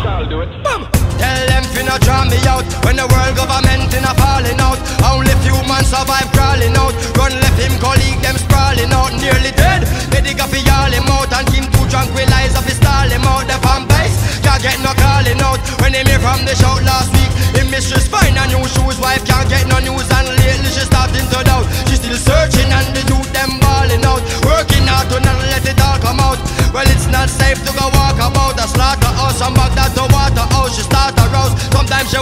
do it. Boom. Tell them finna draw me out When the world government in a falling out Only few man survive crawling out Run left him colleague them sprawling out Nearly dead They dig up all him out And him to tranquilize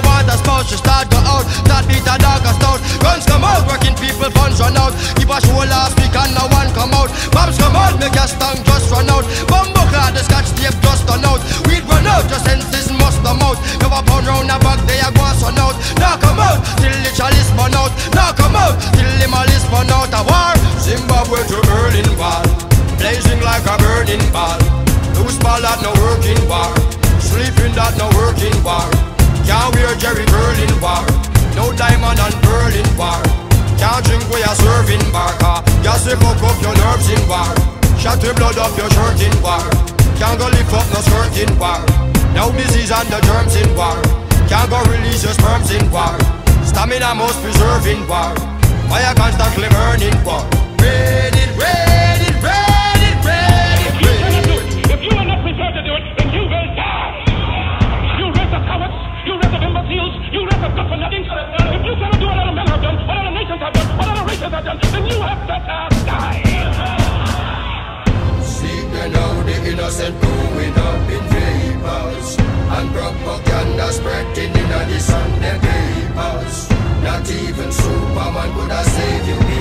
want a spouse, she start go out Start beat a dog a stout Guns come out, working people funds run out. Give a show last week and no one come out. Bombs come out, make your tongue just run out. Bumbo card, the scotch tape just run out. Weed run out, your senses must come out. Never pound round a bag, they a go run out. Now come out, till the chalice burn out. Now come out, till the malice burn out. A war, Zimbabwe to Berlin Wall Blazing like a burning ball Loose ball at no working war. Sleeping that no working war Jerry Berlin bar No diamond and Berlin bar Can't drink where you're serving bar Car ah. gas will fuck up your nerves in war. Shot the blood off your shirt in war. Can't go lift up no skirt in war. No disease and the germs in war. Can't go release your sperms in war. Stamina most preserve in war. Fire constantly burning war other have done, then you have better die. See the now the innocent growing up in vapors And propaganda spreading in the Sunday papers Not even Superman could have saved you